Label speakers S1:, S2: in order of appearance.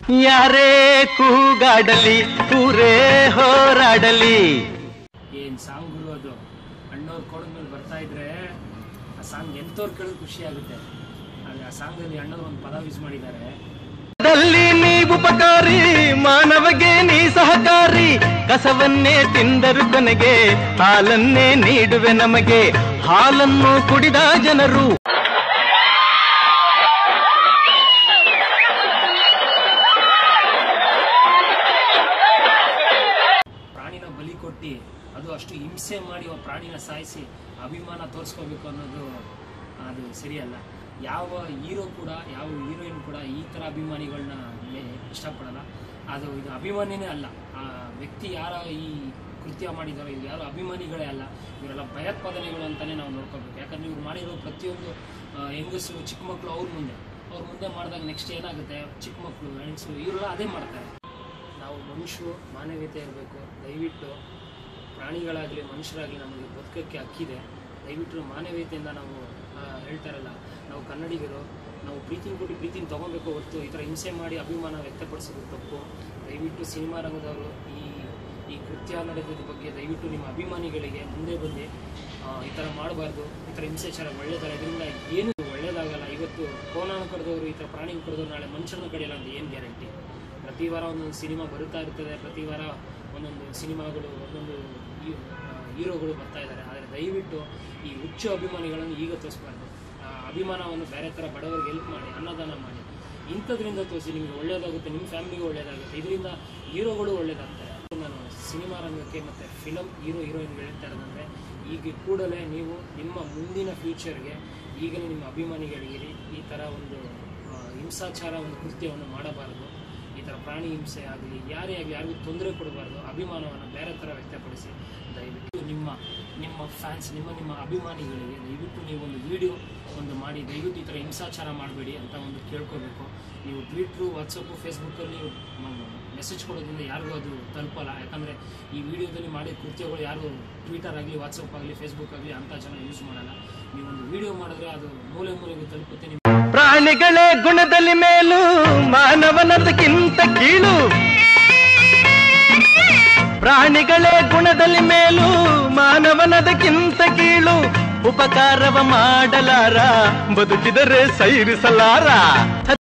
S1: ಯಾರೇ ಕೂಗಾಡಲಿ ಊರೇ ಹೋರಾಡಲಿ.
S2: ಏನ್ ಸಾಂಗ್ ಗುರು ಅದು ಅಣ್ಣವ್ರು ಕೊಡದ್ಮೇಲೆ ಬರ್ತಾ ಇದ್ರೆ ಆ ಸಾಂಗ್ ಎಂತವ್ರು ಕೇಳೋದು ಖುಷಿ ಆಗುತ್ತೆ. ಆದ್ರೆ ಆ ಸಾಂಗ್ ಅಲ್ಲಿ ಅಣ್ಣವ್ರು ಒಂದು ಪದ ಯೂಸ್ ಮಾಡಿದ್ದಾರೆ.
S1: ದಲ್ಲಿ ನೀ ಉಪಕಾರಿ ಮಾನವಗೆ ನೀ ಸಹಕಾರಿ. ಕಸವನ್ನೇ ತಿಂದರು ಕೊನೆಗೆ ಹಾಲನ್ನೇ ನೀಡುವೆ ನಮಗೆ. ಹಾಲನ್ನು ಕುಡಿದ ಜನರು
S2: ಅಷ್ಟು ಹಿಂಸೆ ಮಾಡಿ ಆ ಪ್ರಾಣಿನ ಸಾಯಿಸಿ ಅಭಿಮಾನ ತೋರಿಸ್ಕೋಬೇಕು ಅನ್ನೋದು ಅದು ಸರಿಯಲ್ಲ. ಯಾವ ಹೀರೋ ಕೂಡ, ಯಾವ ಹೀರೋಯಿನ್ ಕೂಡ ಈ ಥರ ಅಭಿಮಾನಿಗಳನ್ನ ಇಷ್ಟಪಡಲ್ಲ. ಅದು ಇದು ಅಭಿಮಾನಿನೇ ಅಲ್ಲ. ಆ ವ್ಯಕ್ತಿ ಯಾರ ಈ ಕೃತ್ಯ ಮಾಡಿದಾರೋ, ಇವ್ರು ಯಾರು ಅಭಿಮಾನಿಗಳೇ ಅಲ್ಲ. ಇವರೆಲ್ಲ ಭಯೋತ್ಪಾದನೆಗಳು ಅಂತಲೇ ನಾವು ನೋಡ್ಕೋಬೇಕು ಯಾಕಂದ್ರೆ ಇವ್ರು ಮಾಡಿರೋ ಪ್ರತಿಯೊಂದು ಹೆಂಗಸು, ಚಿಕ್ಕ ಮಕ್ಕಳು ಅವ್ರ ಮುಂದೆ. ಅವ್ರ ಮುಂದೆ ಮಾಡಿದಾಗ ನೆಕ್ಸ್ಟ್ ಏನಾಗುತ್ತೆ? ಚಿಕ್ಕ ಮಕ್ಕಳು ಹೆಣ್ಸು ಇವರೆಲ್ಲ ಅದೇ ಮಾಡ್ತಾರೆ. ನಾವು ಮನುಷ್ಯರು ಮಾನವೀಯತೆ ಇರಬೇಕು. ದಯವಿಟ್ಟು ಪ್ರಾಣಿಗಳಾಗಲಿ ಮನುಷ್ಯರಾಗಲಿ ನಮಗೆ ಬದುಕಕ್ಕೆ ಹಕ್ಕಿದೆ. ದಯವಿಟ್ಟು ಮಾನವೀಯತೆಯಿಂದ ನಾವು ಹೇಳ್ತಾರಲ್ಲ, ನಾವು ಕನ್ನಡಿಗರು, ನಾವು ಪ್ರೀತಿನ ಕೊಟ್ಟು ಪ್ರೀತಿನ ತೊಗೊಬೇಕು ಹೊರತು ಈ ಥರ ಹಿಂಸೆ ಮಾಡಿ ಅಭಿಮಾನ ವ್ಯಕ್ತಪಡಿಸೋದು ತಪ್ಪು. ದಯವಿಟ್ಟು ಸಿನಿಮಾ ರಂಗದವರು ಈ ಈ ಕೃತ್ಯ ನಡೆದ ಬಗ್ಗೆ ದಯವಿಟ್ಟು ನಿಮ್ಮ ಅಭಿಮಾನಿಗಳಿಗೆ ಮುಂದೆ ಬಂದು ಈ ಥರ ಮಾಡಬಾರ್ದು. ಈ ಥರ ಹಿಂಸಾಚಾರ ಒಳ್ಳೇದಲ್ಲ ಇದರಿಂದ ಏನು ಒಳ್ಳೇದಾಗಲ್ಲ. ಇವತ್ತು ಕೋನಾನ ಕಡ್ದವರು, ಈ ಥರ ಪ್ರಾಣಿ ಕಡ್ದವ್ರು ನಾಳೆ ಮನುಷ್ಯರನ್ನು ಕಡಿಯಲ್ಲ ಅಂತ ಏನು ಗ್ಯಾರಂಟಿ ಪ್ರತಿ ವಾರ ಒಂದೊಂದು ಸಿನಿಮಾ ಬರುತ್ತಾ ಇರ್ತದೆ, ಪ್ರತಿ ವಾರ ಒಂದೊಂದು ಸಿನಿಮಾಗಳು, ಒಂದೊಂದು ಹೀರೋಗಳು ಬರ್ತಾ ಇದ್ದಾರೆ. ಆದರೆ ದಯವಿಟ್ಟು ಈ ಹುಚ್ಚು ಅಭಿಮಾನಿಗಳನ್ನು ಈಗ ತೋರಿಸ್ಬಾರ್ದು. ಅಭಿಮಾನವನ್ನು ಬೇರೆ ಥರ ಬಡವರಿಗೆ ಹೆಲ್ಪ್ ಮಾಡಿ, ಅನ್ನದಾನ ಮಾಡಿ. ಇಂಥದ್ರಿಂದ ತೋರಿಸಿ ನಿಮಗೆ ಒಳ್ಳೆಯದಾಗುತ್ತೆ ನಿಮ್ಮ ಫ್ಯಾಮಿಲಿಗೂ ಒಳ್ಳೆಯದಾಗುತ್ತೆ ಇದರಿಂದ ಹೀರೋಗಳು ಒಳ್ಳೆಯದಾಗ್ತಾರೆ ನಾನು ಸಿನಿಮಾ ರಂಗಕ್ಕೆ ಮತ್ತು ಫಿಲಮ್ ಹೀರೋ ಹೀರೋಯಿನ್ ಹೇಳ್ತಾ ಇರೋದಂದರೆ ಈಗ ಕೂಡಲೇ ನೀವು ನಿಮ್ಮ ಮುಂದಿನ ಫ್ಯೂಚರ್ಗೆ ಈಗಲೇ ನಿಮ್ಮ ಅಭಿಮಾನಿಗಳಿಗಿರಿ ಈ ಥರ ಒಂದು ಹಿಂಸಾಚಾರ, ಒಂದು ಕೃತ್ಯವನ್ನು ಮಾಡಬಾರದು. ಈ ಥರ ಪ್ರಾಣಿ ಹಿಂಸೆ ಆಗಲಿ, ಯಾರೇ ಆಗಲಿ ಯಾರಿಗೂ ತೊಂದರೆ ಕೊಡಬಾರ್ದು, ಅಭಿಮಾನವನ್ನು ಬೇರೆ ಥರ ವ್ಯಕ್ತಪಡಿಸಿ. ದಯವಿಟ್ಟು ನಿಮ್ಮ ನಿಮ್ಮ ಫ್ಯಾನ್ಸ್ ನಿಮ್ಮ ನಿಮ್ಮ ಅಭಿಮಾನಿಗಳಿಗೆ ದಯವಿಟ್ಟು ನೀವು ಒಂದು ವಿಡಿಯೋ ಒಂದು ಮಾಡಿ, ದಯವಿಟ್ಟು ಈ ಥರ ಹಿಂಸಾಚಾರ ಮಾಡಬೇಡಿ ಅಂತ ಒಂದು ಕೇಳ್ಕೋಬೇಕು. ನೀವು ಟ್ವಿಟ್ರು ವಾಟ್ಸಪ್ಪು ಫೇಸ್ಬುಕ್ಕಲ್ಲಿ ಮೆಸೇಜ್ ಕೊಡೋದ್ರಿಂದ ಯಾರಿಗೂ ಅದು ತಲುಪಲ್ಲ. ಯಾಕಂದರೆ ಈ ವಿಡಿಯೋದಲ್ಲಿ ಮಾಡಿದ ಕೃತ್ಯಗಳು ಯಾರು ಟ್ವಿಟರ್ ಆಗಲಿ ವಾಟ್ಸಪ್ ಆಗಲಿ ಫೇಸ್ಬುಕ್ ಆಗಲಿ ಅಂಥ ಜನ ಯೂಸ್ ಮಾಡಲ್ಲ. ನೀವೊಂದು ವಿಡಿಯೋ ಮಾಡಿದ್ರೆ ಅದು ಮೂಲೆ ಮೂಲೆಗೂ ತಲುಪುತ್ತೆ. ನಿಮ್ಮ
S1: ಪ್ರಾಣಿಗಳೇ ಗುಣದಲ್ಲಿ ಮೇಲು ಮಾನವನದಕ್ಕಿಂತ ಕೀಳು. ಪ್ರಾಣಿಗಳೇ ಗುಣದಲ್ಲಿ ಮೇಲು ಮಾನವನದಕ್ಕಿಂತ ಕೀಳು. ಉಪಕಾರವ ಮಾಡಲಾರ ಬದುಕಿದರೆ ಸೈರಿಸಲಾರ.